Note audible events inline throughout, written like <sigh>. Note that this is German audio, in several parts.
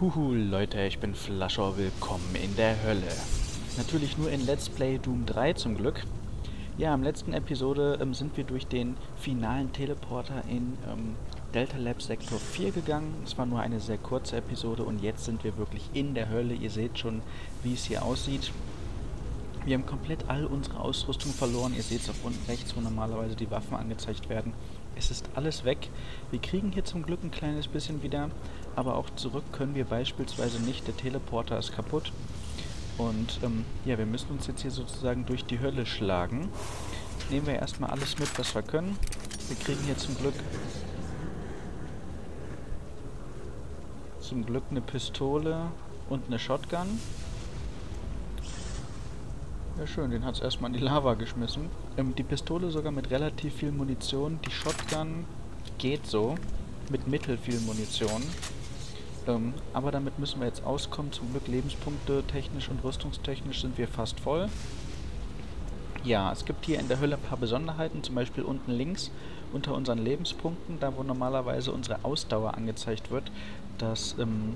Huhu, Leute, ich bin Flascher, willkommen in der Hölle. Natürlich nur in Let's Play Doom 3 zum Glück. Ja, im letzten Episode ähm, sind wir durch den finalen Teleporter in ähm, Delta Lab Sektor 4 gegangen. Es war nur eine sehr kurze Episode und jetzt sind wir wirklich in der Hölle. Ihr seht schon, wie es hier aussieht. Wir haben komplett all unsere Ausrüstung verloren. Ihr seht es auch unten rechts, wo normalerweise die Waffen angezeigt werden. Es ist alles weg. Wir kriegen hier zum Glück ein kleines bisschen wieder, aber auch zurück können wir beispielsweise nicht. Der Teleporter ist kaputt. Und ähm, ja, wir müssen uns jetzt hier sozusagen durch die Hölle schlagen. Nehmen wir erstmal alles mit, was wir können. Wir kriegen hier zum Glück zum Glück eine Pistole und eine Shotgun. Ja schön, den hat es erstmal in die Lava geschmissen. Ähm, die Pistole sogar mit relativ viel Munition. Die Shotgun geht so. Mit mittel viel Munition. Ähm, aber damit müssen wir jetzt auskommen. Zum Glück Lebenspunkte technisch und rüstungstechnisch sind wir fast voll. Ja, es gibt hier in der Hölle ein paar Besonderheiten. Zum Beispiel unten links unter unseren Lebenspunkten, da wo normalerweise unsere Ausdauer angezeigt wird, dass... Ähm,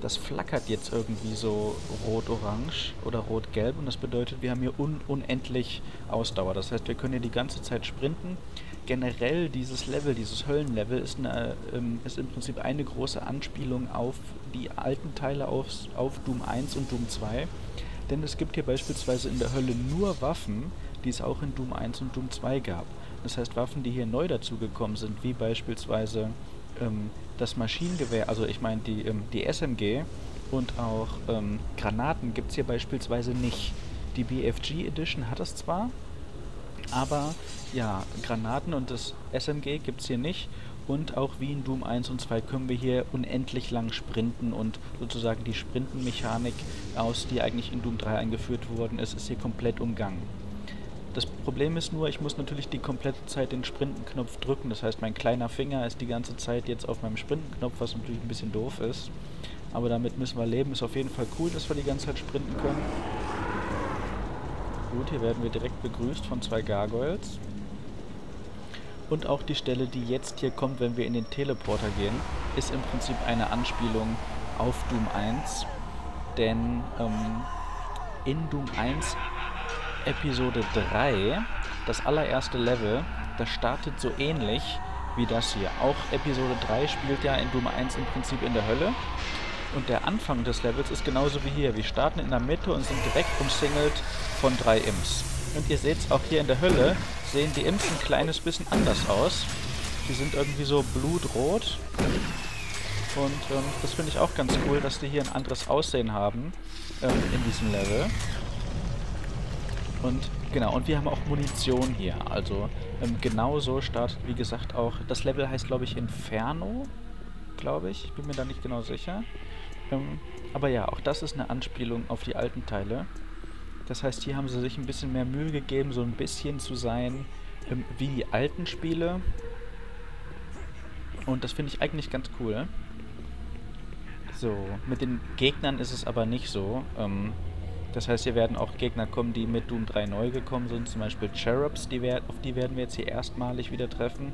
das flackert jetzt irgendwie so rot-orange oder rot-gelb und das bedeutet, wir haben hier un unendlich Ausdauer. Das heißt, wir können hier die ganze Zeit sprinten. Generell dieses Level, dieses Höllenlevel ist, eine, ähm, ist im Prinzip eine große Anspielung auf die alten Teile auf, auf Doom 1 und Doom 2. Denn es gibt hier beispielsweise in der Hölle nur Waffen, die es auch in Doom 1 und Doom 2 gab. Das heißt, Waffen, die hier neu dazugekommen sind, wie beispielsweise ähm, das Maschinengewehr, also ich meine die, ähm, die SMG und auch ähm, Granaten gibt es hier beispielsweise nicht. Die BFG Edition hat es zwar, aber ja, Granaten und das SMG gibt es hier nicht. Und auch wie in Doom 1 und 2 können wir hier unendlich lang sprinten und sozusagen die Sprintenmechanik aus, die eigentlich in Doom 3 eingeführt worden ist, ist hier komplett umgangen. Das Problem ist nur, ich muss natürlich die komplette Zeit den Sprintenknopf drücken. Das heißt, mein kleiner Finger ist die ganze Zeit jetzt auf meinem Sprintenknopf, was natürlich ein bisschen doof ist. Aber damit müssen wir leben. Ist auf jeden Fall cool, dass wir die ganze Zeit sprinten können. Gut, hier werden wir direkt begrüßt von zwei Gargoyles. Und auch die Stelle, die jetzt hier kommt, wenn wir in den Teleporter gehen, ist im Prinzip eine Anspielung auf Doom 1. Denn ähm, in Doom 1 Episode 3, das allererste Level, das startet so ähnlich wie das hier. Auch Episode 3 spielt ja in Doom 1 im Prinzip in der Hölle. Und der Anfang des Levels ist genauso wie hier. Wir starten in der Mitte und sind direkt umsingelt von drei Imps. Und ihr seht auch hier in der Hölle, sehen die Imps ein kleines bisschen anders aus. Die sind irgendwie so blutrot. Und ähm, das finde ich auch ganz cool, dass die hier ein anderes Aussehen haben ähm, in diesem Level. Und genau, und wir haben auch Munition hier. Also ähm, genauso startet, wie gesagt, auch. Das Level heißt, glaube ich, Inferno. Glaube ich. Ich bin mir da nicht genau sicher. Ähm, aber ja, auch das ist eine Anspielung auf die alten Teile. Das heißt, hier haben sie sich ein bisschen mehr Mühe gegeben, so ein bisschen zu sein ähm, wie die alten Spiele. Und das finde ich eigentlich ganz cool. So, mit den Gegnern ist es aber nicht so. Ähm, das heißt, hier werden auch Gegner kommen, die mit Doom 3 neu gekommen sind, zum Beispiel Cherubs, die auf die werden wir jetzt hier erstmalig wieder treffen.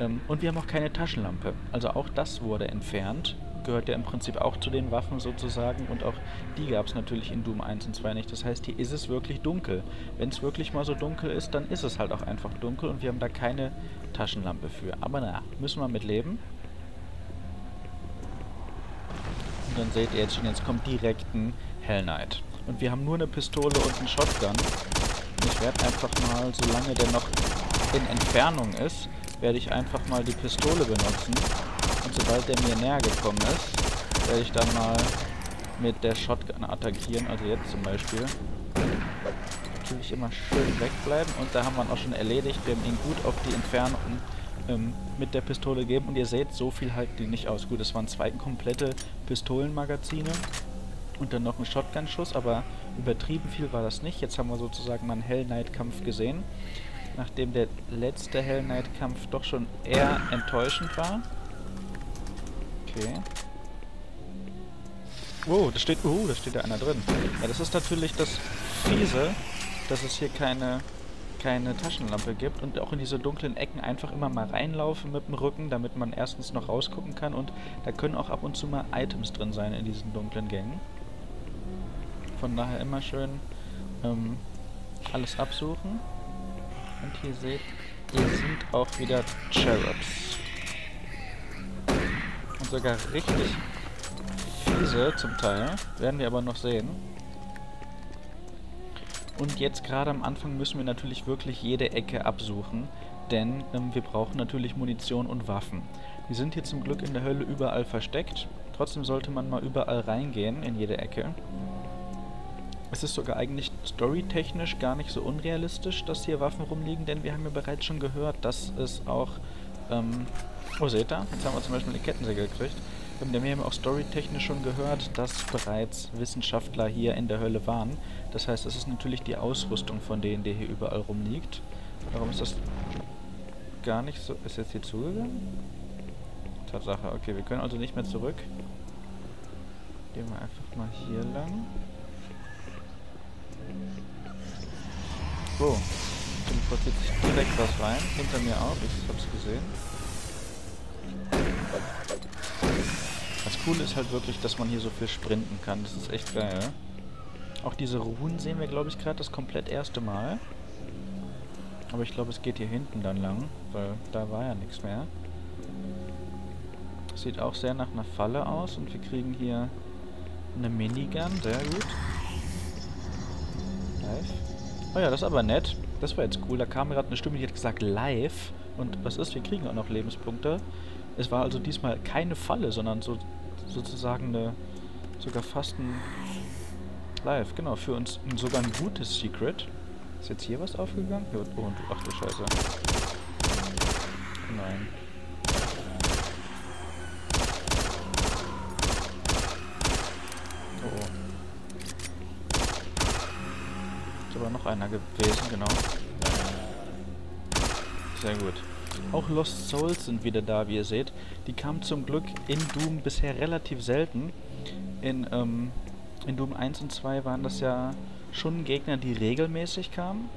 Ähm, und wir haben auch keine Taschenlampe. Also auch das wurde entfernt. Gehört ja im Prinzip auch zu den Waffen sozusagen. Und auch die gab es natürlich in Doom 1 und 2 nicht. Das heißt, hier ist es wirklich dunkel. Wenn es wirklich mal so dunkel ist, dann ist es halt auch einfach dunkel und wir haben da keine Taschenlampe für. Aber naja, müssen wir mit leben. Und dann seht ihr jetzt schon, jetzt kommt direkt ein Hell Knight. Und wir haben nur eine Pistole und einen Shotgun. Und ich werde einfach mal, solange der noch in Entfernung ist, werde ich einfach mal die Pistole benutzen. Sobald der mir näher gekommen ist, werde ich dann mal mit der Shotgun attackieren. Also jetzt zum Beispiel. Natürlich immer schön wegbleiben. Und da haben wir ihn auch schon erledigt. Wir haben ihn gut auf die Entfernung ähm, mit der Pistole gegeben. Und ihr seht, so viel halten die nicht aus. Gut, es waren zwei komplette Pistolenmagazine und dann noch ein Shotgun-Schuss, aber übertrieben viel war das nicht. Jetzt haben wir sozusagen mal einen Hell Knight-Kampf gesehen, nachdem der letzte Hell Knight-Kampf doch schon eher enttäuschend war. Okay. Oh, da steht, oh, da steht da einer drin. Ja, das ist natürlich das Fiese, dass es hier keine, keine Taschenlampe gibt und auch in diese dunklen Ecken einfach immer mal reinlaufen mit dem Rücken, damit man erstens noch rausgucken kann und da können auch ab und zu mal Items drin sein in diesen dunklen Gängen. Von daher immer schön ähm, alles absuchen. Und hier seht ihr seht auch wieder Cherubs. Und sogar richtig fiese zum Teil, werden wir aber noch sehen. Und jetzt gerade am Anfang müssen wir natürlich wirklich jede Ecke absuchen, denn ähm, wir brauchen natürlich Munition und Waffen. Die sind hier zum Glück in der Hölle überall versteckt. Trotzdem sollte man mal überall reingehen, in jede Ecke. Es ist sogar eigentlich storytechnisch gar nicht so unrealistisch, dass hier Waffen rumliegen, denn wir haben ja bereits schon gehört, dass es auch... Ähm, oh, seht ihr? Jetzt haben wir zum Beispiel eine Kettensäge gekriegt. Wir haben auch storytechnisch schon gehört, dass bereits Wissenschaftler hier in der Hölle waren. Das heißt, es ist natürlich die Ausrüstung von denen, die hier überall rumliegt. Warum ist das gar nicht so... Ist jetzt hier zugegangen? Tatsache. Okay, wir können also nicht mehr zurück. Gehen wir einfach mal hier lang. So. Teleportiert sich direkt was rein. Hinter mir auch. Ich hab's gesehen. Coole ist halt wirklich, dass man hier so viel sprinten kann. Das ist echt geil. Auch diese Ruhen sehen wir, glaube ich, gerade das komplett erste Mal. Aber ich glaube, es geht hier hinten dann lang, weil da war ja nichts mehr. Sieht auch sehr nach einer Falle aus und wir kriegen hier eine Minigun, sehr gut. Live. Oh ja, das ist aber nett. Das war jetzt cool. Da kam gerade eine Stimme, die hat gesagt live. Und was ist? Wir kriegen auch noch Lebenspunkte. Es war also diesmal keine Falle, sondern so sozusagen eine sogar fast ein Live, genau, für uns sogar ein gutes Secret. Ist jetzt hier was aufgegangen? Oh, und, ach du Scheiße. Nein. Oh. Ist aber noch einer gewesen, genau. Sehr gut. Auch Lost Souls sind wieder da, wie ihr seht. Die kamen zum Glück in Doom bisher relativ selten. In, ähm, in Doom 1 und 2 waren das ja schon Gegner, die regelmäßig kamen.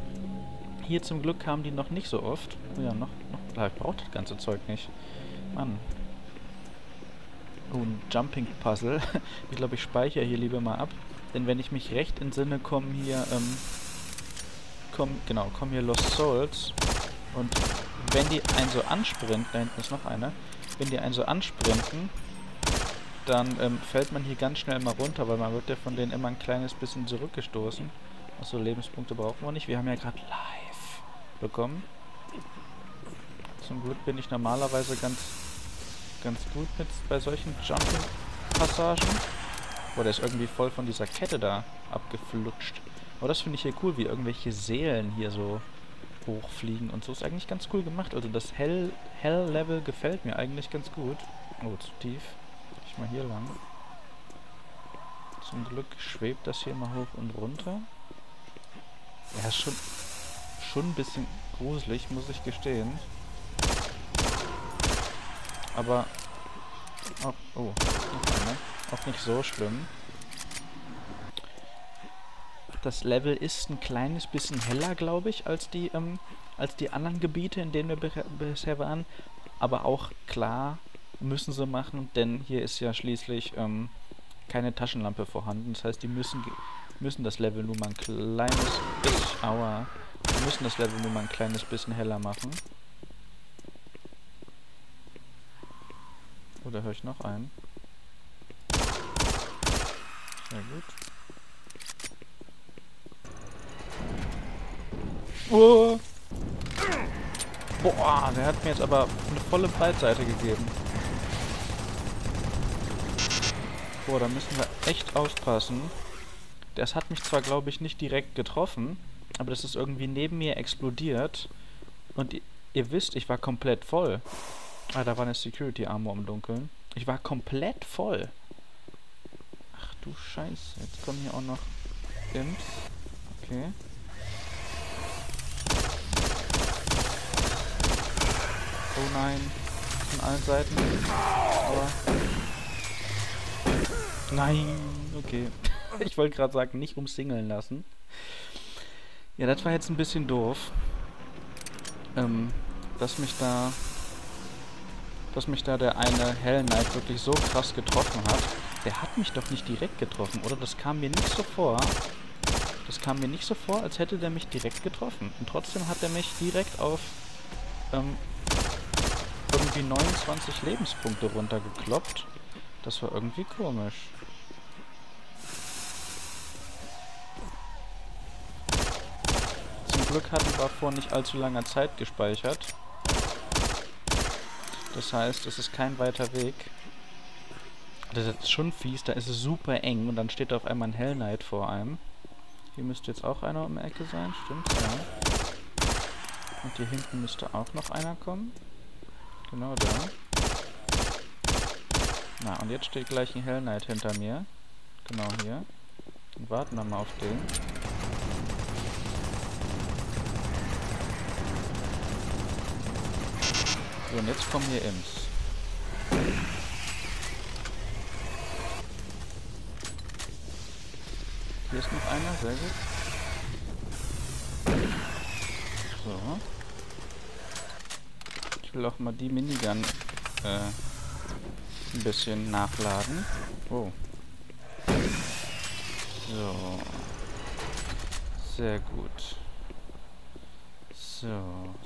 Hier zum Glück kamen die noch nicht so oft. Oh ja, noch, noch, ich brauche das ganze Zeug nicht. Mann. Oh, ein Jumping-Puzzle. <laughs> ich glaube, ich speichere hier lieber mal ab. Denn wenn ich mich recht entsinne, kommen hier, ähm, kommen, genau, kommen hier Lost Souls. Und wenn die einen so ansprinten, da hinten ist noch einer, wenn die einen so ansprinten, dann ähm, fällt man hier ganz schnell mal runter, weil man wird ja von denen immer ein kleines bisschen zurückgestoßen. Achso, Lebenspunkte brauchen wir nicht. Wir haben ja gerade live bekommen. Zum Glück bin ich normalerweise ganz ganz gut mit bei solchen Jumping-Passagen. Boah, der ist irgendwie voll von dieser Kette da abgeflutscht. Aber das finde ich hier cool, wie irgendwelche Seelen hier so hochfliegen und so. Ist eigentlich ganz cool gemacht. Also das Hell-Level gefällt mir eigentlich ganz gut. Oh, zu tief mal hier lang. Zum Glück schwebt das hier mal hoch und runter. Ja, schon, schon ein bisschen gruselig, muss ich gestehen. Aber auch, oh, auch nicht so schlimm. Das Level ist ein kleines bisschen heller, glaube ich, als die, ähm, als die anderen Gebiete, in denen wir bisher waren. Aber auch klar müssen sie machen, denn hier ist ja schließlich ähm, keine Taschenlampe vorhanden. Das heißt, die müssen, müssen das Level nur mal ein kleines bisschen... Aua. Die müssen das Level nur mal ein kleines bisschen heller machen. Oder höre ich noch einen? Sehr gut. Boah, der hat mir jetzt aber eine volle Breitseite gegeben. Boah, da müssen wir echt aufpassen. Das hat mich zwar, glaube ich, nicht direkt getroffen, aber das ist irgendwie neben mir explodiert. Und ihr, ihr wisst, ich war komplett voll. Ah, da war eine Security Armor im Dunkeln. Ich war komplett voll. Ach du Scheiße. Jetzt kommen hier auch noch Imps. Okay. Oh nein. Von allen Seiten. Aber Nein, okay. <laughs> Ich wollte gerade sagen, nicht umsingeln lassen. Ja, das war jetzt ein bisschen doof. ähm, dass mich da dass mich da der eine Hell Knight wirklich so krass getroffen hat. Der hat mich doch nicht direkt getroffen, oder? Das kam mir nicht so vor. Das kam mir nicht so vor, als hätte der mich direkt getroffen. Und trotzdem hat er mich direkt auf ähm, irgendwie 29 Lebenspunkte runtergekloppt. Das war irgendwie komisch. Zum Glück hatten wir vor nicht allzu langer Zeit gespeichert. Das heißt, es ist kein weiter Weg. Das ist schon fies, da ist es super eng und dann steht da auf einmal ein Hell Knight vor einem. Hier müsste jetzt auch einer um die Ecke sein, stimmt, ja. Und hier hinten müsste auch noch einer kommen. Genau da. Na, und jetzt steht gleich ein Hell Knight hinter mir. Genau hier. Und warten wir mal auf den. So, und jetzt kommen hier Imps. Hier ist noch einer, sehr gut. So. Will auch mal die Minigun äh, ein bisschen nachladen. Oh. So. Sehr gut. So,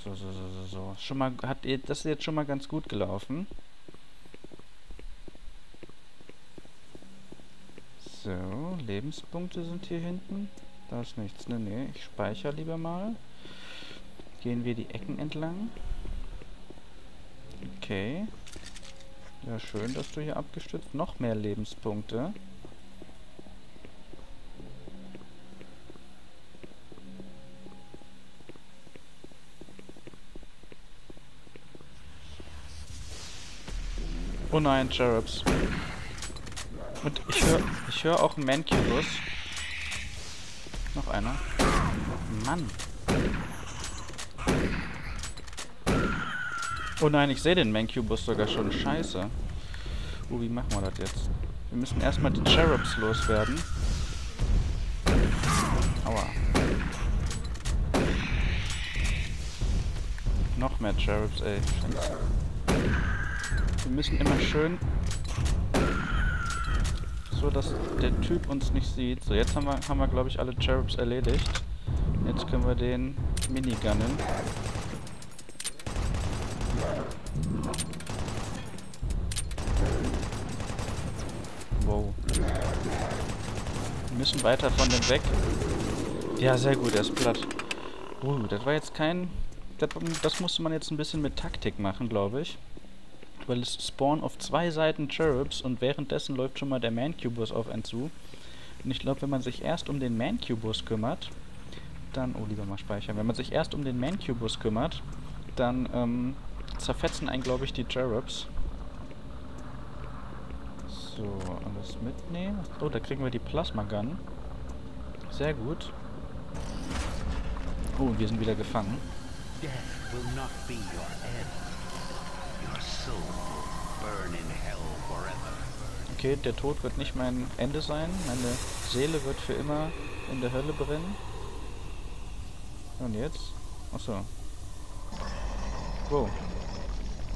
so, so, so, so, so. Schon mal hat das ist jetzt schon mal ganz gut gelaufen. So, Lebenspunkte sind hier hinten. Da ist nichts. Ne, ne, ich speichere lieber mal. Gehen wir die Ecken entlang. Okay. Ja, schön, dass du hier abgestützt. Noch mehr Lebenspunkte. Oh nein, Cherubs. Und ich höre ich hör auch einen Mancubus. Noch einer. Mann. Oh nein, ich sehe den Mancubus sogar schon. Scheiße. Uh, wie machen wir das jetzt? Wir müssen erstmal die Cherubs loswerden. Aua. Noch mehr Cherubs, ey. Scheiße. Wir müssen immer schön so, dass der Typ uns nicht sieht. So, jetzt haben wir, haben wir glaube ich, alle Cherubs erledigt. Jetzt können wir den Minigunnen. Weiter von dem weg. Ja, sehr gut, er ist platt. Uh, das war jetzt kein... Das, das musste man jetzt ein bisschen mit Taktik machen, glaube ich weil es spawnen auf zwei Seiten Cherubs und währenddessen läuft schon mal der Mancubus auf einen zu. Und ich glaube, wenn man sich erst um den Mancubus kümmert, dann... Oh, lieber mal speichern. Wenn man sich erst um den Mancubus kümmert, dann ähm, zerfetzen einen, glaube ich, die Cherubs. So, alles mitnehmen. Oh, da kriegen wir die Plasma Gun. Sehr gut. Oh, wir sind wieder gefangen. Death will not be your end. Okay, der Tod wird nicht mein Ende sein. Meine Seele wird für immer in der Hölle brennen. Und jetzt? Achso. Wow.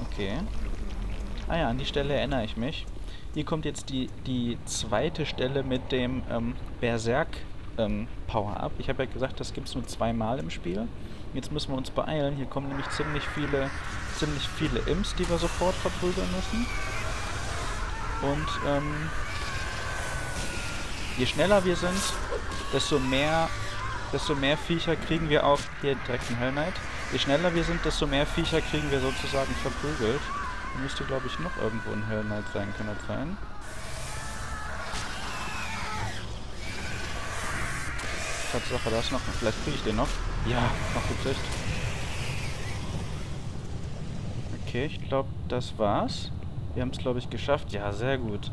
Okay. Ah ja, an die Stelle erinnere ich mich. Hier kommt jetzt die, die zweite Stelle mit dem ähm, Berserk ähm. Ich habe ja gesagt, das gibt es nur zweimal im Spiel. Jetzt müssen wir uns beeilen. Hier kommen nämlich ziemlich viele, ziemlich viele Imps, die wir sofort verprügeln müssen. Und ähm, je schneller wir sind, desto mehr, desto mehr Viecher kriegen wir auch hier direkt ein Hell Knight. Je schneller wir sind, desto mehr Viecher kriegen wir sozusagen verprügelt. Müsste, glaube ich, noch irgendwo ein Hell Knight sein, kann das sein? Tatsache, da ist noch. Vielleicht kriege ich den noch. Ja, noch gekriegt. Okay, ich glaube, das war's. Wir haben es, glaube ich, geschafft. Ja, sehr gut.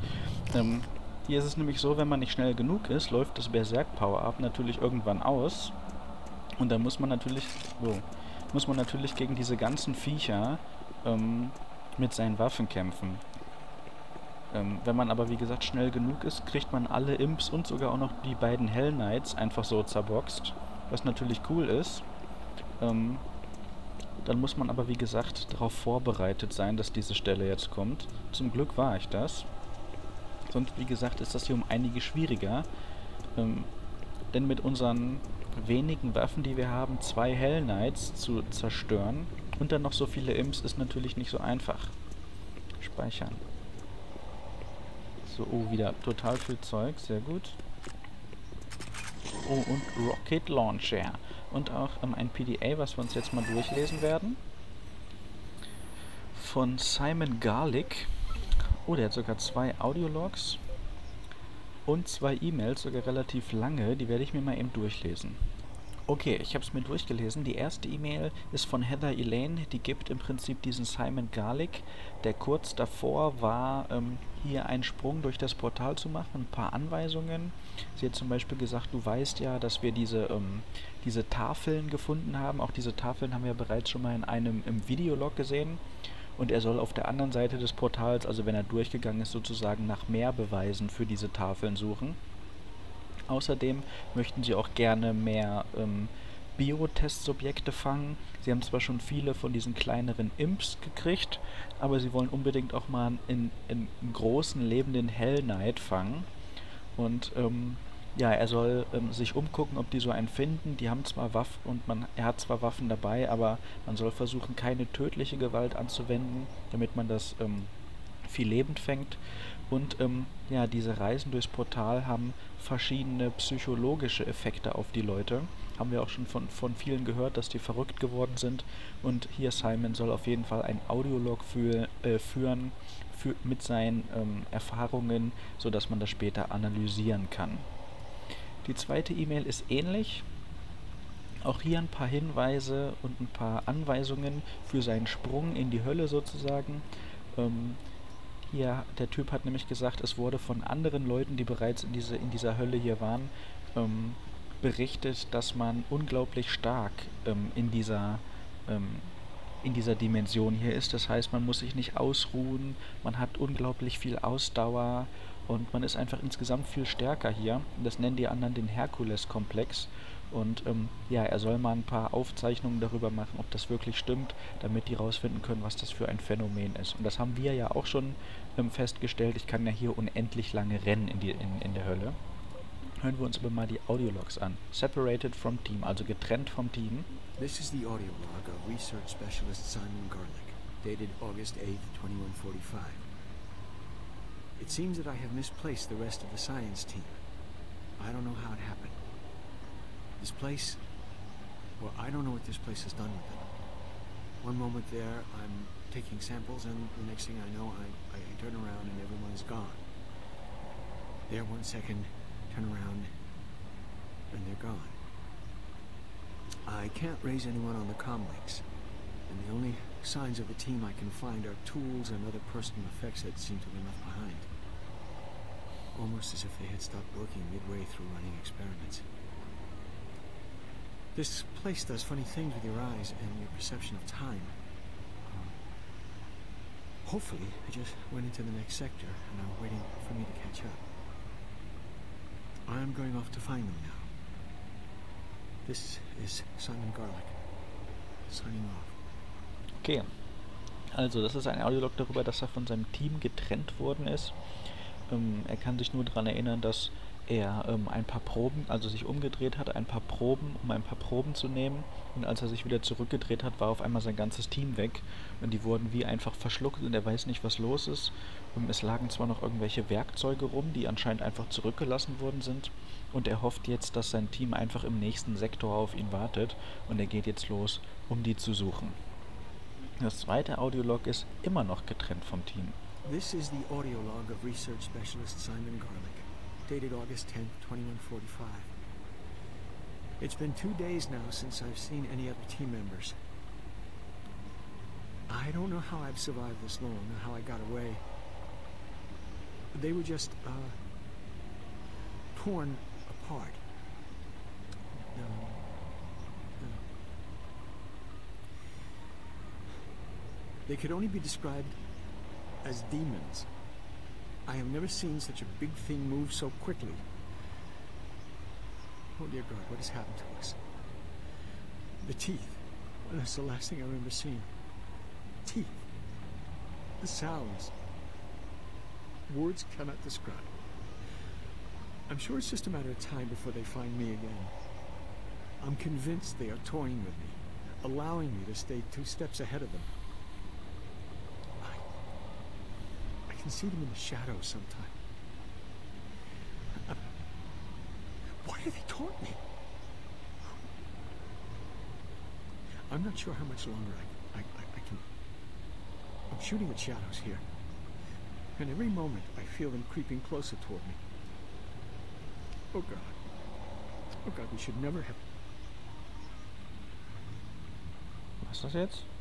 Ähm, hier ist es nämlich so, wenn man nicht schnell genug ist, läuft das Berserk-Power-Up natürlich irgendwann aus. Und dann muss man natürlich... Oh, muss man natürlich gegen diese ganzen Viecher ähm, mit seinen Waffen kämpfen. Ähm, wenn man aber, wie gesagt, schnell genug ist, kriegt man alle Imps und sogar auch noch die beiden Hell Knights einfach so zerboxt was natürlich cool ist. Ähm, Dann muss man aber, wie gesagt, darauf vorbereitet sein, dass diese Stelle jetzt kommt. Zum Glück war ich das. Sonst, wie gesagt, ist das hier um einige schwieriger. Ähm, denn mit unseren wenigen Waffen, die wir haben, zwei Hell Knights zu zerstören und dann noch so viele Imps, ist natürlich nicht so einfach. Speichern. So, oh, wieder total viel Zeug, sehr gut. Oh, und Rocket Launcher. Und auch ähm, ein PDA, was wir uns jetzt mal durchlesen werden. Von Simon Garlic. Oh, der hat sogar zwei Audiologs. Und zwei E-Mails, sogar relativ lange. Die werde ich mir mal eben durchlesen. Okay, ich habe es mir durchgelesen. Die erste E-Mail ist von Heather Elaine. Die gibt im Prinzip diesen Simon Garlic, der kurz davor war, ähm, hier einen Sprung durch das Portal zu machen. Ein paar Anweisungen. Sie hat zum Beispiel gesagt, du weißt ja, dass wir diese, ähm, diese Tafeln gefunden haben. Auch diese Tafeln haben wir bereits schon mal in einem im Videolog gesehen. Und er soll auf der anderen Seite des Portals, also wenn er durchgegangen ist, sozusagen nach mehr Beweisen für diese Tafeln suchen. Außerdem möchten sie auch gerne mehr ähm, Biotestsubjekte fangen. Sie haben zwar schon viele von diesen kleineren Imps gekriegt, aber sie wollen unbedingt auch mal einen, einen großen lebenden Hell Knight fangen. Und ähm, ja, er soll ähm, sich umgucken, ob die so einen finden. Die haben zwar Waffen und man, er hat zwar Waffen dabei, aber man soll versuchen, keine tödliche Gewalt anzuwenden, damit man das ähm, viel lebend fängt. Und ähm, ja, diese Reisen durchs Portal haben verschiedene psychologische Effekte auf die Leute. Haben wir auch schon von, von vielen gehört, dass die verrückt geworden sind. Und hier Simon soll auf jeden Fall ein Audiolog für, äh, führen für, mit seinen ähm, Erfahrungen, sodass man das später analysieren kann. Die zweite E-Mail ist ähnlich. Auch hier ein paar Hinweise und ein paar Anweisungen für seinen Sprung in die Hölle sozusagen. Ähm, hier, der Typ hat nämlich gesagt, es wurde von anderen Leuten, die bereits in, diese, in dieser Hölle hier waren, ähm, berichtet, dass man unglaublich stark ähm, in dieser ähm, in dieser Dimension hier ist. Das heißt, man muss sich nicht ausruhen, man hat unglaublich viel Ausdauer und man ist einfach insgesamt viel stärker hier. Das nennen die anderen den Herkules-Komplex. Und ähm, ja, er soll mal ein paar Aufzeichnungen darüber machen, ob das wirklich stimmt, damit die rausfinden können, was das für ein Phänomen ist. Und das haben wir ja auch schon ähm, festgestellt. Ich kann ja hier unendlich lange rennen in, die, in, in der Hölle. Hören wir uns aber mal die Audiologs an. Separated from Team, also getrennt vom Team. This is the audio log of Research Specialist Simon Garlick, dated August 8th, 2145. It seems that I have misplaced the rest of the science team. I don't know how it happened. This place, well, I don't know what this place has done with them. One moment there, I'm taking samples, and the next thing I know, I, I turn around and everyone's gone. There one second, turn around, and they're gone. I can't raise anyone on the comlinks, and the only signs of the team I can find are tools and other personal effects that seem to been left behind. Almost as if they had stopped working midway through running experiments. This place does funny things with your eyes and your perception of time. Um, hopefully, I just went into the next sector and are waiting for me to catch up. I'm going off to find them now. This is Simon Garlic. Signing off. Okay. Also, das ist ein Audiolog darüber, dass er von seinem Team getrennt worden ist. Ähm, er kann sich nur daran erinnern, dass er ähm, ein paar Proben, also sich umgedreht hat, ein paar Proben, um ein paar Proben zu nehmen. Und als er sich wieder zurückgedreht hat, war auf einmal sein ganzes Team weg. Und die wurden wie einfach verschluckt und er weiß nicht, was los ist. Und es lagen zwar noch irgendwelche Werkzeuge rum, die anscheinend einfach zurückgelassen worden sind. Und er hofft jetzt, dass sein Team einfach im nächsten Sektor auf ihn wartet. Und er geht jetzt los, um die zu suchen. Das zweite Audiolog ist immer noch getrennt vom Team. This is the audio log of research specialist Simon Garlic, dated August 10th, 2145. It's been two days now since I've seen any other team members. I don't know how I've survived this long, or how I got away. They were just, uh, torn apart. No. No. They could only be described as demons. I have never seen such a big thing move so quickly. Oh dear God, what has happened to us? The teeth. That's the last thing I remember seeing. Teeth. The sounds. Words cannot describe. I'm sure it's just a matter of time before they find me again. I'm convinced they are toying with me, allowing me to stay two steps ahead of them. I, I can see them in the shadows sometimes. Uh, why do they taunt me? I'm not sure how much longer I, I, I, I can. I'm shooting at shadows here. And every moment I feel them creeping closer toward me. Oh God. Oh God, we should never have. Was ist das jetzt?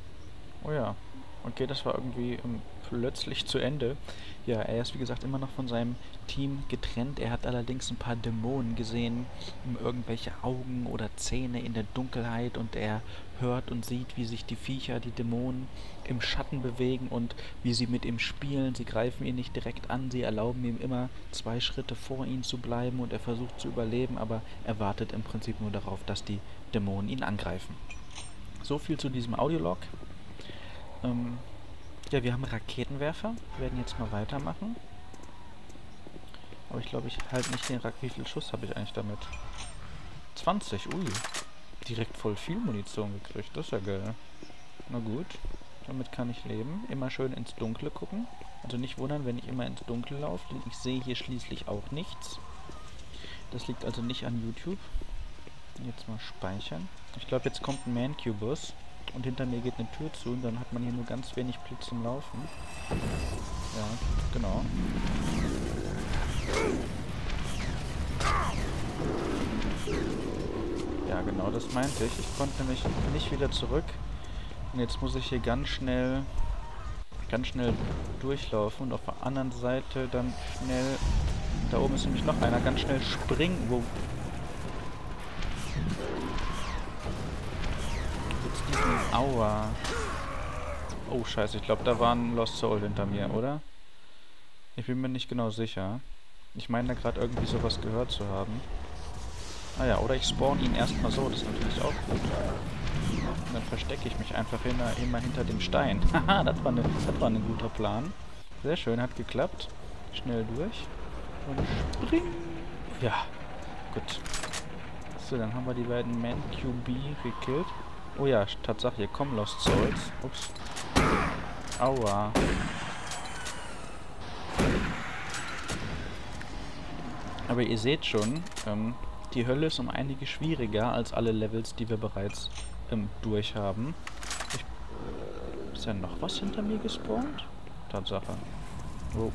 Oh ja. Okay, das war irgendwie ähm, plötzlich zu Ende. Ja, er ist wie gesagt immer noch von seinem Team getrennt. Er hat allerdings ein paar Dämonen gesehen, irgendwelche Augen oder Zähne in der Dunkelheit und er hört und sieht, wie sich die Viecher, die Dämonen im Schatten bewegen und wie sie mit ihm spielen. Sie greifen ihn nicht direkt an, sie erlauben ihm immer zwei Schritte vor ihm zu bleiben und er versucht zu überleben, aber er wartet im Prinzip nur darauf, dass die Dämonen ihn angreifen. So viel zu diesem Audiolog. Ähm, ja, wir haben Raketenwerfer. Wir werden jetzt mal weitermachen. Aber ich glaube, ich halte nicht den Rak... Wie viel Schuss habe ich eigentlich damit? 20, ui. Direkt voll viel Munition gekriegt. Das ist ja geil. Na gut. Damit kann ich leben. Immer schön ins Dunkle gucken. Also nicht wundern, wenn ich immer ins Dunkle laufe, denn ich sehe hier schließlich auch nichts. Das liegt also nicht an YouTube. Jetzt mal speichern. Ich glaube, jetzt kommt ein Mancubus. Und hinter mir geht eine Tür zu und dann hat man hier nur ganz wenig Platz zum Laufen. Ja, genau. Ja, genau das meinte ich. Ich konnte nämlich nicht wieder zurück. Und jetzt muss ich hier ganz schnell ganz schnell durchlaufen und auf der anderen Seite dann schnell da oben ist nämlich noch einer ganz schnell springen. Wo Aua. Oh, scheiße. Ich glaube, da war ein Lost Soul hinter mir, oder? Ich bin mir nicht genau sicher. Ich meine da gerade irgendwie sowas gehört zu haben. Ah ja, oder ich spawn ihn erstmal so. Das ist natürlich auch gut. Und dann verstecke ich mich einfach immer, immer hinter dem Stein. <laughs> Haha, das, war das war ein guter Plan. Sehr schön, hat geklappt. Schnell durch. Und spring. Ja, gut. So, dann haben wir die beiden Man-QB gekillt. Oh ja, Tatsache, hier kommen Lost Souls. Ups. Aua. Aber ihr seht schon, ähm, die Hölle ist um einige schwieriger als alle Levels, die wir bereits ähm, durch haben. Ich, ist ja noch was hinter mir gespawnt? Tatsache. Oh.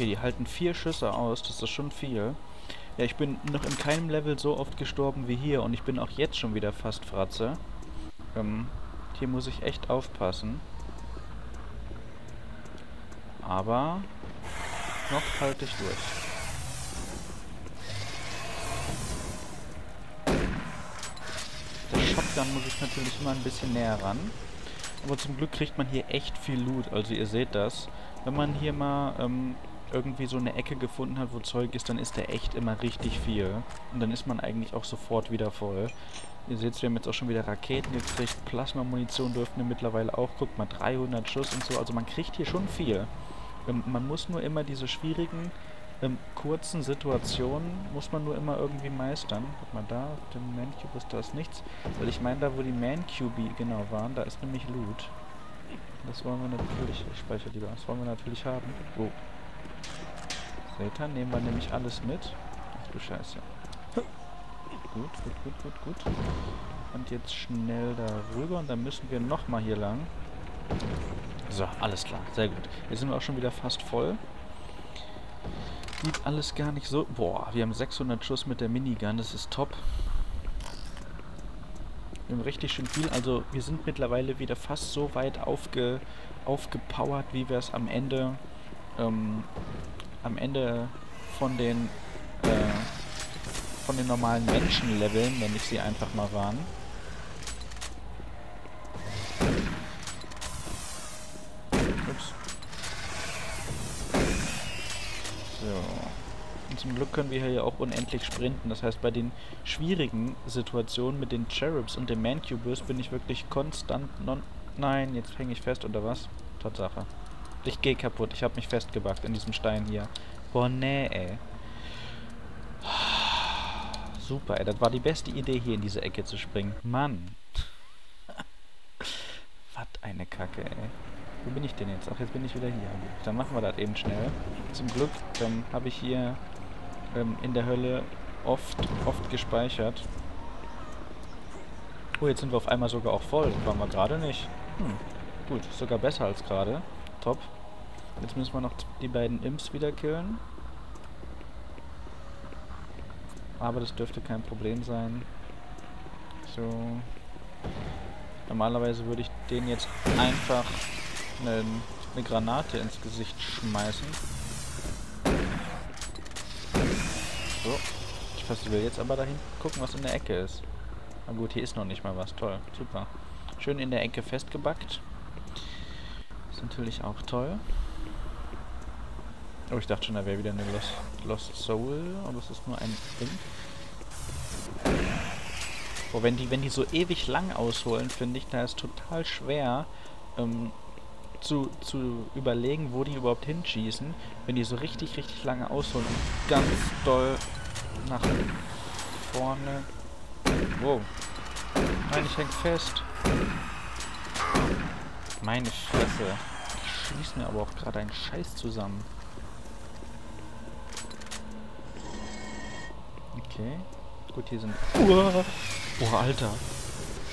Okay, die halten vier Schüsse aus. Das ist schon viel. Ja, ich bin noch in keinem Level so oft gestorben wie hier. Und ich bin auch jetzt schon wieder fast Fratze. Ähm, hier muss ich echt aufpassen. Aber noch halte ich durch. Der Shotgun muss ich natürlich immer ein bisschen näher ran. Aber zum Glück kriegt man hier echt viel Loot. Also ihr seht das. Wenn man hier mal ähm, irgendwie so eine Ecke gefunden hat, wo Zeug ist, dann ist da echt immer richtig viel. Und dann ist man eigentlich auch sofort wieder voll. Ihr seht, wir haben jetzt auch schon wieder Raketen gekriegt. Plasma-Munition dürften wir mittlerweile auch. Guckt mal, 300 Schuss und so. Also man kriegt hier schon viel. Ähm, man muss nur immer diese schwierigen, ähm, kurzen Situationen, muss man nur immer irgendwie meistern. Guck mal, da, auf dem Man-Cube ist da nichts. Weil ich meine, da wo die Man-Cube genau waren, da ist nämlich Loot. Das wollen wir natürlich, ich speichere lieber, das wollen wir natürlich haben. Oh. Ihr, nehmen wir nämlich alles mit. Ach du Scheiße. Gut, gut, gut, gut, gut. Und jetzt schnell darüber und dann müssen wir nochmal hier lang. So, alles klar, sehr gut. Jetzt sind wir auch schon wieder fast voll. Sieht alles gar nicht so... Boah, wir haben 600 Schuss mit der Minigun, das ist top. Wir haben richtig schön viel. Also wir sind mittlerweile wieder fast so weit aufge, aufgepowert, wie wir es am Ende ähm, am Ende von den äh, von den normalen Menschenleveln, wenn ich sie einfach mal waren. Ups. So. Und zum Glück können wir hier ja auch unendlich sprinten. Das heißt, bei den schwierigen Situationen mit den Cherubs und dem Mancubus bin ich wirklich konstant non... Nein, jetzt hänge ich fest, oder was? Tatsache. Ich gehe kaputt. Ich habe mich festgebackt in diesem Stein hier. Boah, nee, ey. Super, ey. Das war die beste Idee, hier in diese Ecke zu springen. Mann. Was eine Kacke, ey. Wo bin ich denn jetzt? Ach, jetzt bin ich wieder hier. Dann machen wir das eben schnell. Zum Glück ähm, habe ich hier ähm, in der Hölle oft, oft gespeichert. Oh, jetzt sind wir auf einmal sogar auch voll. Waren wir gerade nicht. Hm, gut. Sogar besser als gerade. Top. Jetzt müssen wir noch die beiden Imps wieder killen. Aber das dürfte kein Problem sein. So. Normalerweise würde ich den jetzt einfach eine, eine Granate ins Gesicht schmeißen. So. Ich will jetzt aber dahin gucken, was in der Ecke ist. Na gut, hier ist noch nicht mal was. Toll. Super. Schön in der Ecke festgebackt. Natürlich auch toll. Oh, ich dachte schon, da wäre wieder eine Lost, Lost Soul, aber es ist nur ein Ding. Oh, wenn die, wenn die so ewig lang ausholen, finde ich, da ist total schwer, ähm, zu, zu überlegen, wo die überhaupt hinschießen, wenn die so richtig, richtig lange ausholen und ganz doll nach vorne. Wow. Nein, ich häng fest. Meine Fresse. Die schießen mir aber auch gerade einen Scheiß zusammen. Okay. Gut, hier sind... Uah. Oh, Alter.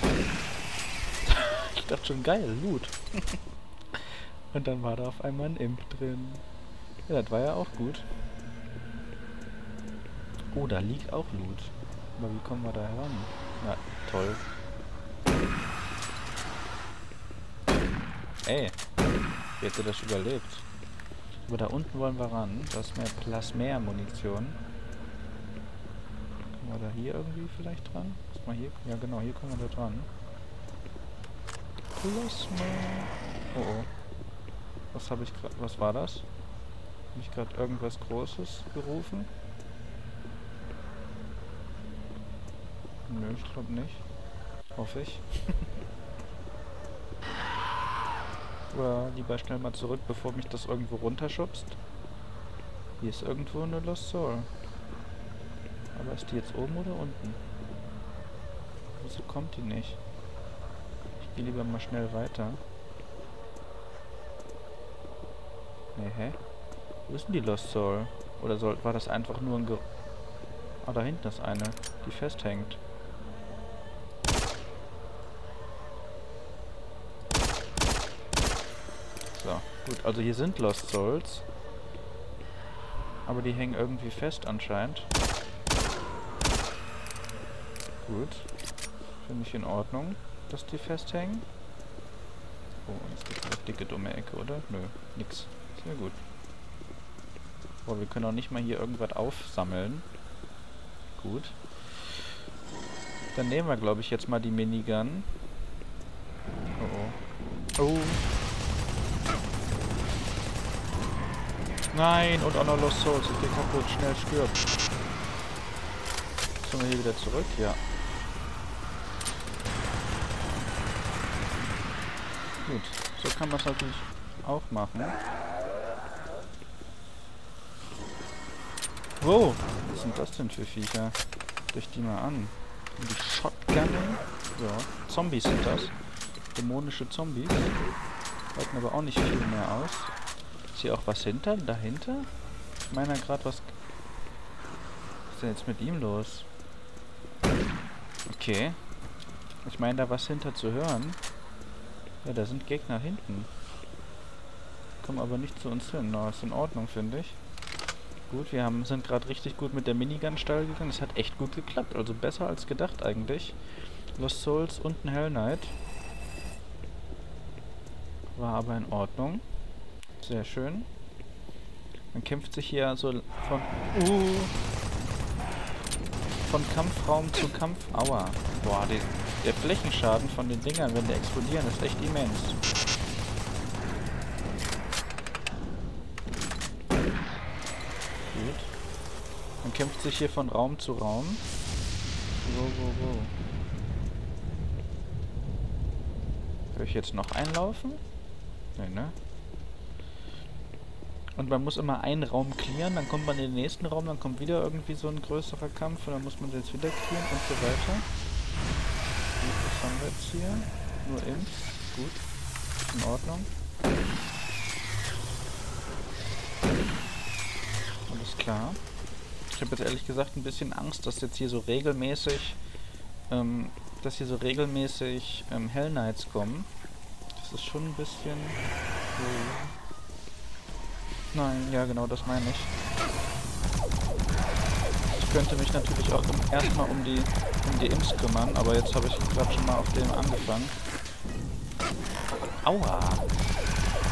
<laughs> ich dachte schon, geil, Loot. <laughs> Und dann war da auf einmal ein Imp drin. Ja, das war ja auch gut. Oh, da liegt auch Loot. Aber wie kommen wir da heran? Ja, toll. Ey, wie hätte das überlebt? Aber da unten wollen wir ran. Da ist mehr Plasma-Munition. Kommen wir da hier irgendwie vielleicht dran? Mal hier. Ja genau, hier kommen wir da dran. Plasma. Oh oh. Was habe ich gerade... Was war das? Habe ich gerade irgendwas Großes gerufen? Nö, ich glaube nicht. Hoffe ich. <laughs> Aber lieber schnell mal zurück, bevor mich das irgendwo runterschubst. Hier ist irgendwo eine Lost Soul. Aber ist die jetzt oben oder unten? Wieso kommt die nicht? Ich gehe lieber mal schnell weiter. Nee, hä? Wo ist denn die Lost Soul? Oder soll, war das einfach nur ein Ge... Ah, da hinten ist eine, die festhängt. So, gut. Also hier sind Lost Souls. Aber die hängen irgendwie fest anscheinend. Gut. Finde ich in Ordnung, dass die festhängen. Oh, und es gibt eine dicke, dumme Ecke, oder? Nö, nix. Sehr gut. Boah, wir können auch nicht mal hier irgendwas aufsammeln. Gut. Dann nehmen wir, glaube ich, jetzt mal die Minigun. Oh oh. Oh. Nein, und auch noch Lost Souls. Ich geh kaputt. Schnell stirbt. Sollen wir hier wieder zurück? Ja. Gut. So kann man es natürlich auch machen. Wow, was sind das denn für Viecher? Durch die mal an. Die Shotgun. Ja, Zombies sind das. Dämonische Zombies. Halten aber auch nicht viel mehr aus. Ist hier auch was hinter? Dahinter? Ich meine gerade was... Was ist denn jetzt mit ihm los? Okay. Ich meine da was hinter zu hören. Ja, da sind Gegner hinten. Kommen aber nicht zu uns hin. Na, ist in Ordnung, finde ich. Gut, wir haben, sind gerade richtig gut mit der Minigun steil gegangen. Das hat echt gut geklappt. Also besser als gedacht eigentlich. Lost Souls und ein Hell Knight. War aber in Ordnung. Sehr schön. Man kämpft sich hier so von... Uh, von Kampfraum zu Kampf... Aua. Boah, die, der Flächenschaden von den Dingern, wenn die explodieren, ist echt immens. wechsle ich hier von Raum zu Raum. Wo, wo, wo? Soll ich jetzt noch einlaufen? Nee, ne? Und man muss immer einen Raum clearen, dann kommt man in den nächsten Raum, dann kommt wieder irgendwie so ein größerer Kampf und dann muss man jetzt wieder clearen und so weiter. Gut, was haben wir jetzt hier? Nur Imps. Gut. In Ordnung. Alles klar. Ich habe jetzt ehrlich gesagt ein bisschen Angst, dass jetzt hier so regelmäßig, ähm, dass hier so regelmäßig ähm, Hell Knights kommen. Das ist schon ein bisschen... So Nein, ja genau, das meine ich. Ich könnte mich natürlich auch erstmal um die um die Imps kümmern, aber jetzt habe ich gerade schon mal auf dem angefangen. Aua!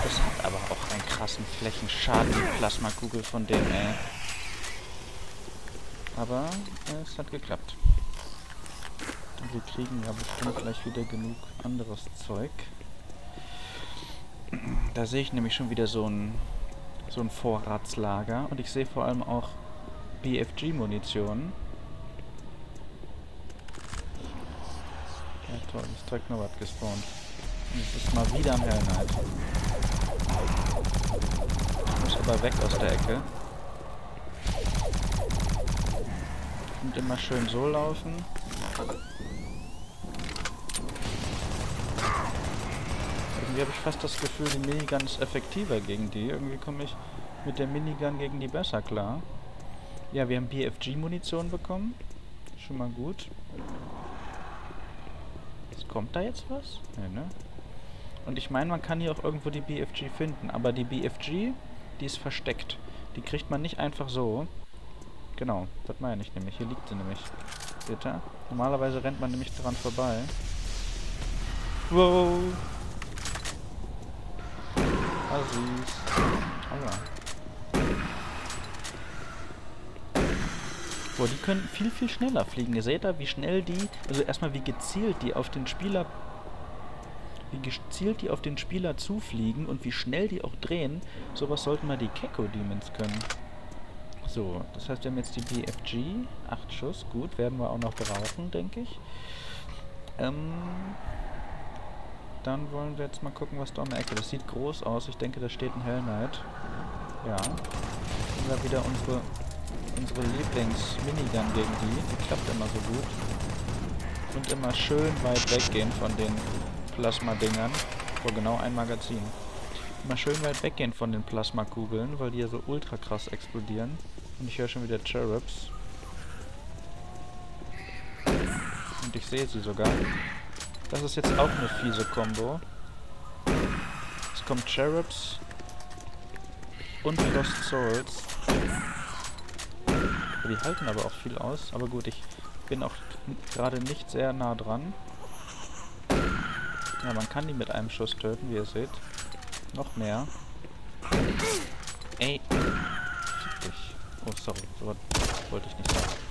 Das hat aber auch einen krassen Flächenschaden, die Plasmakugel von dem, ey. Aber es hat geklappt. Und wir kriegen ja bestimmt gleich wieder genug anderes Zeug. Da sehe ich nämlich schon wieder so ein so ein Vorratslager. Und ich sehe vor allem auch BFG-Munition. Ja toll, ist direkt noch was gespawnt. Und es ist mal wieder am Hell. Ich muss aber weg aus der Ecke. Und immer schön so laufen. Irgendwie habe ich fast das Gefühl, die Minigun ist effektiver gegen die. Irgendwie komme ich mit der Minigun gegen die besser klar. Ja, wir haben BFG-Munition bekommen. Schon mal gut. Kommt da jetzt was? Nee, ne? Und ich meine, man kann hier auch irgendwo die BFG finden. Aber die BFG, die ist versteckt. Die kriegt man nicht einfach so. Genau, das meine ich nämlich. Hier liegt sie nämlich. Ihr? Normalerweise rennt man nämlich dran vorbei. Wow! Assis. Aua. Boah, die können viel, viel schneller fliegen. Ihr seht da, wie schnell die, also erstmal wie gezielt die auf den Spieler, wie gezielt die auf den Spieler zufliegen und wie schnell die auch drehen. Sowas sollten mal die Keko Demons können. So, das heißt, wir haben jetzt die BFG. Acht Schuss, gut, werden wir auch noch brauchen, denke ich. Ähm, dann wollen wir jetzt mal gucken, was da um die Ecke. Das sieht groß aus. Ich denke, da steht ein Hell Knight. Ja. Wir wieder unsere, unsere Lieblings-Minigun gegen die. Die klappt immer so gut. Und immer schön weit weggehen von den Plasma-Dingern. Vor genau ein Magazin. Immer schön weit weggehen von den Plasmakugeln, weil die ja so ultra krass explodieren. Und ich höre schon wieder Cherubs. Und ich sehe sie sogar. Das ist jetzt auch eine fiese Combo. Es kommt Cherubs und Lost Souls. Die halten aber auch viel aus. Aber gut, ich bin auch gerade nicht sehr nah dran. Ja, man kann die mit einem Schuss töten, wie ihr seht. Noch mehr. Ey. Oh, sorry. So wollte ich nicht sagen.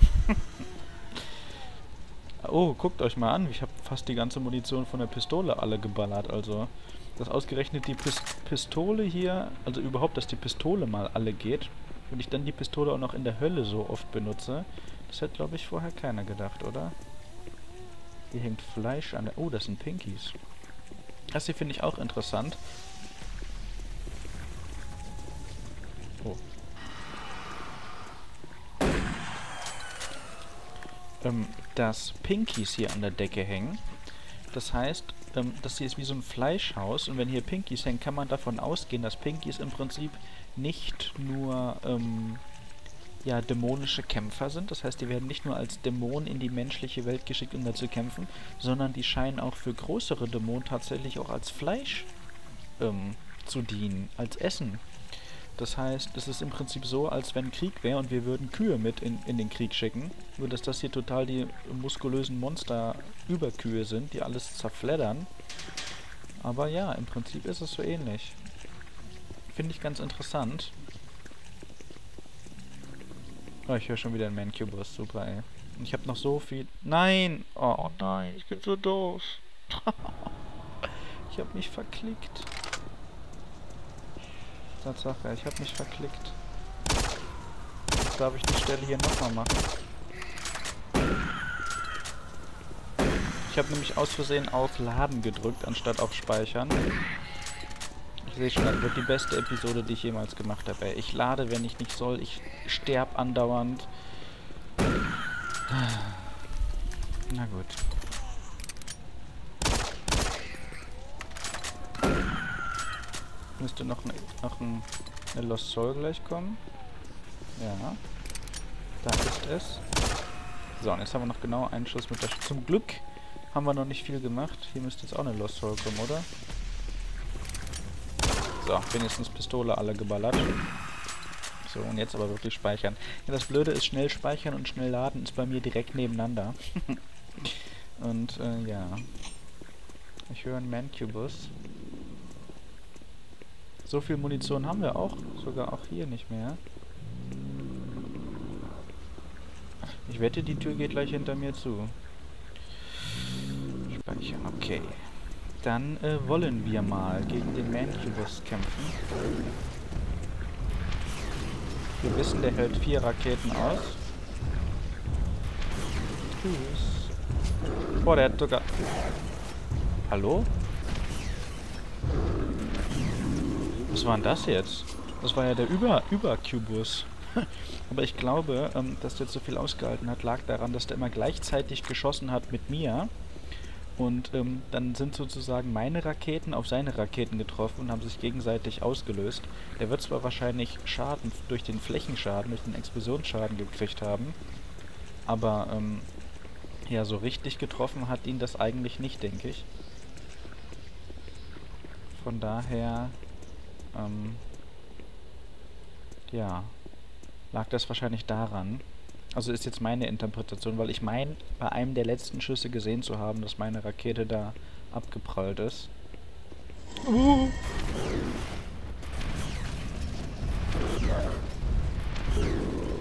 Oh, guckt euch mal an. Ich habe fast die ganze Munition von der Pistole alle geballert. Also, dass ausgerechnet die Pis Pistole hier, also überhaupt, dass die Pistole mal alle geht und ich dann die Pistole auch noch in der Hölle so oft benutze, das hätte, glaube ich, vorher keiner gedacht, oder? Hier hängt Fleisch an der... Oh, das sind Pinkies. Das hier finde ich auch interessant. Oh. ähm, dass Pinkies hier an der Decke hängen. Das heißt, ähm, das hier ist wie so ein Fleischhaus und wenn hier Pinkies hängen, kann man davon ausgehen, dass Pinkies im Prinzip nicht nur ähm, ja, dämonische Kämpfer sind. Das heißt, die werden nicht nur als Dämonen in die menschliche Welt geschickt, um da zu kämpfen, sondern die scheinen auch für größere Dämonen tatsächlich auch als Fleisch ähm, zu dienen, als Essen. Das heißt, es ist im Prinzip so, als wenn Krieg wäre und wir würden Kühe mit in, in den Krieg schicken. Nur, dass das hier total die muskulösen Monster-Überkühe sind, die alles zerfleddern. Aber ja, im Prinzip ist es so ähnlich. Finde ich ganz interessant. Oh, ich höre schon wieder einen Mancubus. Super, ey. Und ich habe noch so viel... Nein! Oh nein, ich bin so doof. <laughs> ich habe mich verklickt. Tatsache, ich habe mich verklickt. Jetzt darf ich die Stelle hier nochmal machen. Ich habe nämlich aus Versehen auf Laden gedrückt, anstatt auf Speichern. Ich sehe schon, das wird die beste Episode, die ich jemals gemacht habe. Ich lade, wenn ich nicht soll. Ich sterb andauernd. <sighs> Na gut. Müsste noch, ne, noch ein, eine Lost Soul gleich kommen. Ja. Da ist es. So, und jetzt haben wir noch genau einen Schuss mit der... Sch Zum Glück haben wir noch nicht viel gemacht. Hier müsste jetzt auch eine Lost Soul kommen, oder? So, wenigstens Pistole alle geballert. So, und jetzt aber wirklich speichern. Ja, das Blöde ist, schnell speichern und schnell laden ist bei mir direkt nebeneinander. <laughs> und, äh, ja. Ich höre einen Mancubus. So viel Munition haben wir auch. Sogar auch hier nicht mehr. Ich wette, die Tür geht gleich hinter mir zu. Speichern, okay. Dann äh, wollen wir mal gegen den Mancubus kämpfen. Wir wissen, der hält vier Raketen aus. Tschüss. Boah, der hat sogar... Hallo? Was war denn das jetzt? Das war ja der Über Über-Cubus. <laughs> Aber ich glaube, ähm, dass der jetzt so viel ausgehalten hat, lag daran, dass der immer gleichzeitig geschossen hat mit mir. Und ähm, dann sind sozusagen meine Raketen auf seine Raketen getroffen und haben sich gegenseitig ausgelöst. Der wird zwar wahrscheinlich Schaden durch den Flächenschaden, durch den Explosionsschaden gekriegt haben, aber ähm, ja, so richtig getroffen hat ihn das eigentlich nicht, denke ich. Von daher ähm, ja, lag das wahrscheinlich daran. Also ist jetzt meine Interpretation, weil ich meine, bei einem der letzten Schüsse gesehen zu haben, dass meine Rakete da abgeprallt ist. Uh.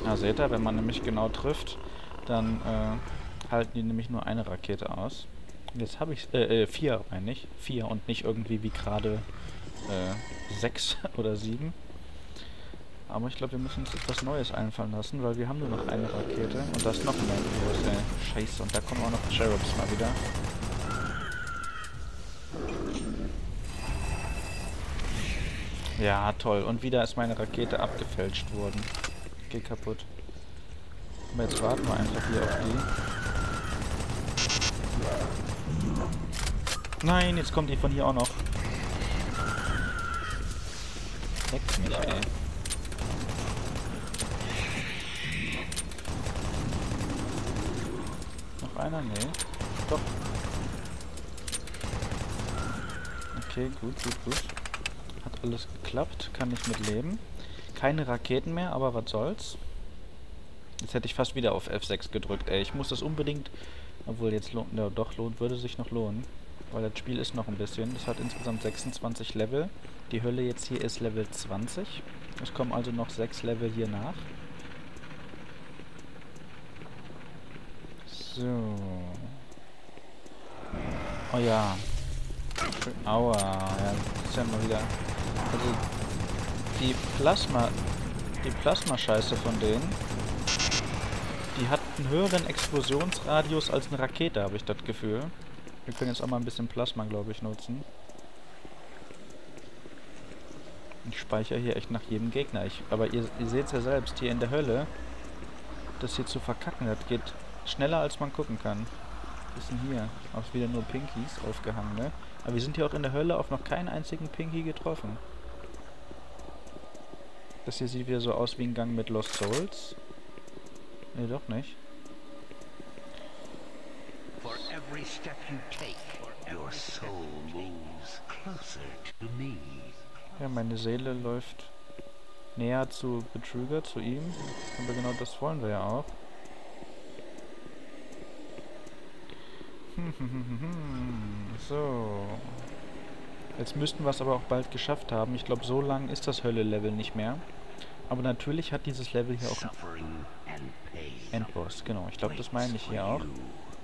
Ah, seht ihr, wenn man nämlich genau trifft, dann äh, halten die nämlich nur eine Rakete aus. Jetzt habe ich, äh, äh, vier meine ich. Vier und nicht irgendwie wie gerade äh, sechs <laughs> oder sieben. Aber ich glaube, wir müssen uns etwas Neues einfallen lassen, weil wir haben nur noch eine Rakete. Und da ist noch ein Mantis, ey. Scheiße, und da kommen auch noch Cherubs mal wieder. Ja, toll. Und wieder ist meine Rakete abgefälscht worden. Geh kaputt. Aber jetzt warten wir einfach hier auf die. Nein, jetzt kommt die von hier auch noch. Mich, ey. Noch einer? Nee. Doch. Okay, gut, gut, gut. Hat alles geklappt. Kann ich mit leben. Keine Raketen mehr, aber was soll's. Jetzt hätte ich fast wieder auf F6 gedrückt, ey. Ich muss das unbedingt... Obwohl, jetzt lohnt... Ja, doch, lohnt, würde sich noch lohnen. Weil das Spiel ist noch ein bisschen. Das hat insgesamt 26 Level. Die Hölle jetzt hier ist Level 20. Es kommen also noch 6 Level hier nach. So. Oh ja. Aua. Ja, ist ja mal wieder... Also, die Plasma... Die Plasma-Scheiße von denen... Die hat einen höheren Explosionsradius als eine Rakete, habe ich das Gefühl. Wir können jetzt auch mal ein bisschen Plasma, glaube ich, nutzen. Ich speichere hier echt nach jedem Gegner. Ich, aber ihr, ihr seht es ja selbst, hier in der Hölle, das hier zu verkacken, das geht schneller als man gucken kann. Was ist denn hier? Auch wieder nur Pinkies aufgehangen, ne? Aber wir sind hier auch in der Hölle auf noch keinen einzigen Pinky getroffen. Das hier sieht wieder so aus wie ein Gang mit Lost Souls. Ne, doch nicht. For every step you take, your soul moves closer to me. Ja, meine Seele läuft näher zu Betrüger, zu ihm. Aber genau das wollen wir ja auch. <laughs> so. Jetzt müssten wir es aber auch bald geschafft haben. Ich glaube, so lang ist das Hölle-Level nicht mehr. Aber natürlich hat dieses Level hier auch einen Endboss. Genau, ich glaube, das meine ich hier auch.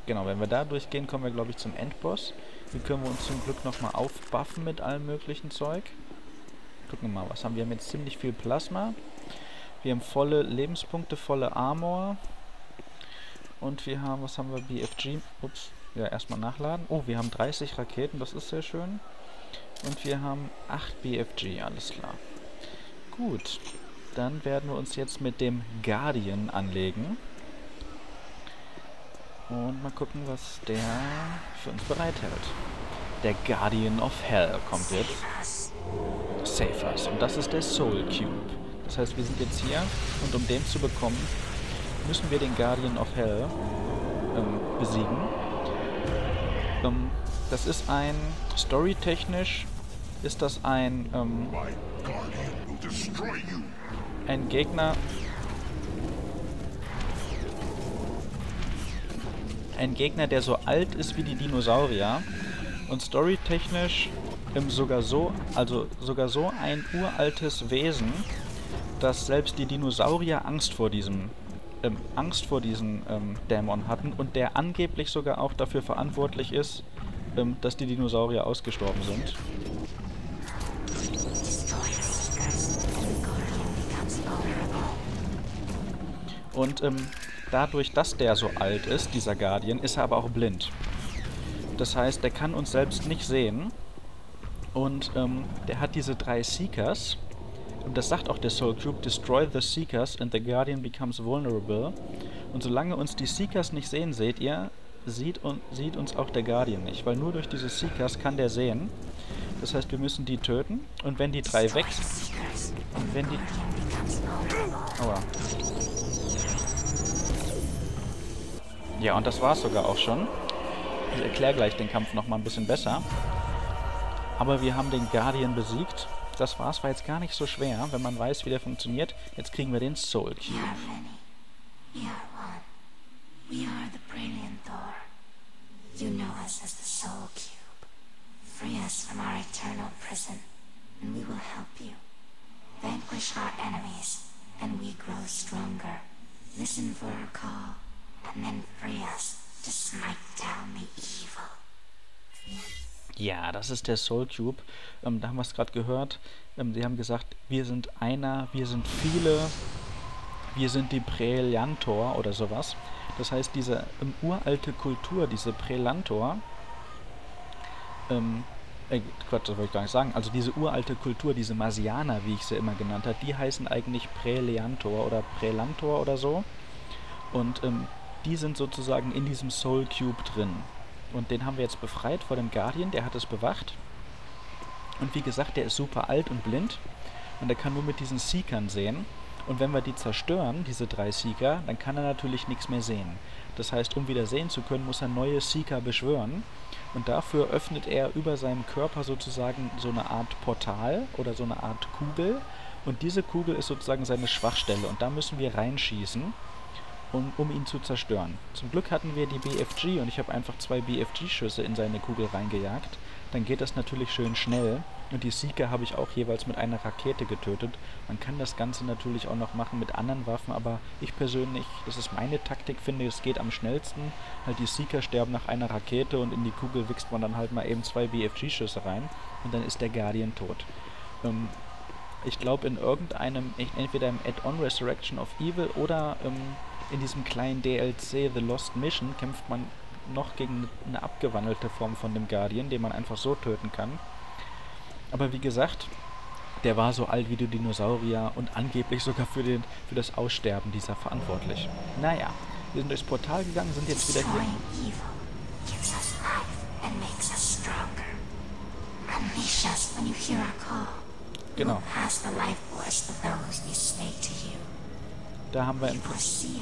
Genau, wenn wir da durchgehen, kommen wir, glaube ich, zum Endboss. Hier können wir uns zum Glück nochmal aufbuffen mit allem möglichen Zeug. Gucken wir mal, was haben wir? Wir haben jetzt ziemlich viel Plasma. Wir haben volle Lebenspunkte, volle Armor. Und wir haben, was haben wir, BFG? Ups, ja, erstmal nachladen. Oh, wir haben 30 Raketen, das ist sehr schön. Und wir haben 8 BFG, alles klar. Gut, dann werden wir uns jetzt mit dem Guardian anlegen. Und mal gucken, was der für uns bereithält. Der Guardian of Hell kommt jetzt. Save us. Und das ist der Soul Cube. Das heißt, wir sind jetzt hier und um den zu bekommen, müssen wir den Guardian of Hell ähm, besiegen. Ähm, das ist ein, storytechnisch ist das ein, ähm, ein Gegner, ein Gegner, der so alt ist wie die Dinosaurier und storytechnisch ähm, sogar so, also sogar so ein uraltes Wesen, dass selbst die Dinosaurier Angst vor diesem ähm, Angst vor diesem ähm, Dämon hatten und der angeblich sogar auch dafür verantwortlich ist, ähm, dass die Dinosaurier ausgestorben sind. Und ähm, dadurch, dass der so alt ist, dieser Guardian, ist er aber auch blind. Das heißt, der kann uns selbst nicht sehen. Und ähm, der hat diese drei Seekers. Und das sagt auch der Soul Cube, destroy the Seekers and the Guardian becomes vulnerable. Und solange uns die Seekers nicht sehen, seht ihr, sieht, un sieht uns auch der Guardian nicht. Weil nur durch diese Seekers kann der sehen. Das heißt, wir müssen die töten. Und wenn die drei weg Und wenn die... Aua. Ja, und das war's sogar auch schon. Ich erkläre gleich den Kampf nochmal ein bisschen besser. Aber wir haben den Guardian besiegt. Das war's, war jetzt gar nicht so schwer, wenn man weiß, wie der funktioniert. Jetzt kriegen wir den Soul Cube. We are one. We are the Brilliant Thor. You know us as the Soul Cube. Free us from our eternal prison, and we will help you. Vanquish our enemies, and we grow stronger. Listen for our call, and then free us to smite down the evil. Ja, das ist der Soul Cube. Ähm, da haben wir es gerade gehört. Ähm, sie haben gesagt, wir sind einer, wir sind viele, wir sind die Prälantor oder sowas. Das heißt, diese ähm, uralte Kultur, diese Prälantor, ähm, äh, Gott, das wollte ich gar nicht sagen, also diese uralte Kultur, diese Marsianer, wie ich sie immer genannt habe, die heißen eigentlich Präleantor oder Prälantor oder so. Und ähm, die sind sozusagen in diesem Soul Cube drin. Und den haben wir jetzt befreit vor dem Guardian, der hat es bewacht. Und wie gesagt, der ist super alt und blind. Und er kann nur mit diesen Seekern sehen. Und wenn wir die zerstören, diese drei Seeker, dann kann er natürlich nichts mehr sehen. Das heißt, um wieder sehen zu können, muss er neue Seeker beschwören. Und dafür öffnet er über seinem Körper sozusagen so eine Art Portal oder so eine Art Kugel. Und diese Kugel ist sozusagen seine Schwachstelle. Und da müssen wir reinschießen um, um ihn zu zerstören. Zum Glück hatten wir die BFG und ich habe einfach zwei BFG-Schüsse in seine Kugel reingejagt. Dann geht das natürlich schön schnell. Und die Seeker habe ich auch jeweils mit einer Rakete getötet. Man kann das Ganze natürlich auch noch machen mit anderen Waffen, aber ich persönlich, das ist meine Taktik, finde, es geht am schnellsten. Halt die Seeker sterben nach einer Rakete und in die Kugel wächst man dann halt mal eben zwei BFG-Schüsse rein und dann ist der Guardian tot. Ähm, ich glaube in irgendeinem, entweder im Add-on Resurrection of Evil oder ähm, in diesem kleinen DLC The Lost Mission kämpft man noch gegen eine abgewandelte Form von dem Guardian, den man einfach so töten kann. Aber wie gesagt, der war so alt wie die Dinosaurier und angeblich sogar für, den, für das Aussterben dieser verantwortlich. Naja, wir sind durchs Portal gegangen, sind jetzt wieder hier. Genau. Da haben wir im Prinzip...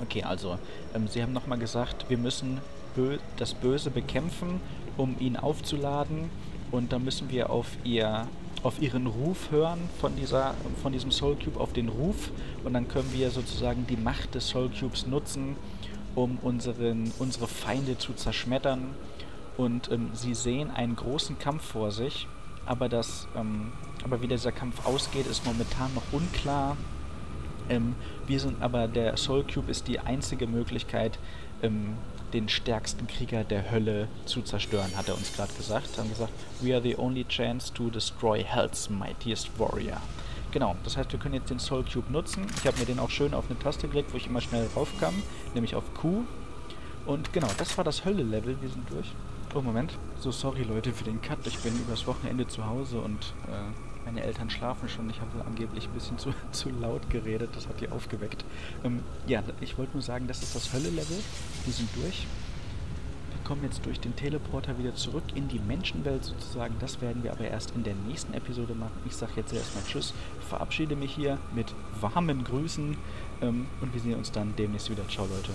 Okay, also, ähm, Sie haben nochmal gesagt, wir müssen bö das Böse bekämpfen, um ihn aufzuladen. Und dann müssen wir auf ihr auf ihren Ruf hören von dieser von diesem Soul Cube auf den Ruf. Und dann können wir sozusagen die Macht des Soul Cubes nutzen, um unseren, unsere Feinde zu zerschmettern. Und ähm, sie sehen einen großen Kampf vor sich, aber, das, ähm, aber wie dieser Kampf ausgeht, ist momentan noch unklar. Ähm, wir sind aber, der Soul Cube ist die einzige Möglichkeit, ähm, den stärksten Krieger der Hölle zu zerstören, hat er uns gerade gesagt. Haben gesagt, we are the only chance to destroy Hell's mightiest warrior. Genau, das heißt, wir können jetzt den Soul Cube nutzen. Ich habe mir den auch schön auf eine Taste gelegt, wo ich immer schnell raufkam, nämlich auf Q. Und genau, das war das Hölle-Level. Wir sind durch. Oh, Moment. So, sorry Leute für den Cut. Ich bin übers Wochenende zu Hause und äh, meine Eltern schlafen schon. Ich habe angeblich ein bisschen zu, <laughs> zu laut geredet. Das hat die aufgeweckt. Ähm, ja, ich wollte nur sagen, das ist das Hölle-Level. Wir sind durch. Kommen jetzt durch den Teleporter wieder zurück in die Menschenwelt sozusagen. Das werden wir aber erst in der nächsten Episode machen. Ich sage jetzt erstmal Tschüss. Verabschiede mich hier mit warmen Grüßen. Ähm, und wir sehen uns dann demnächst wieder. Ciao, Leute.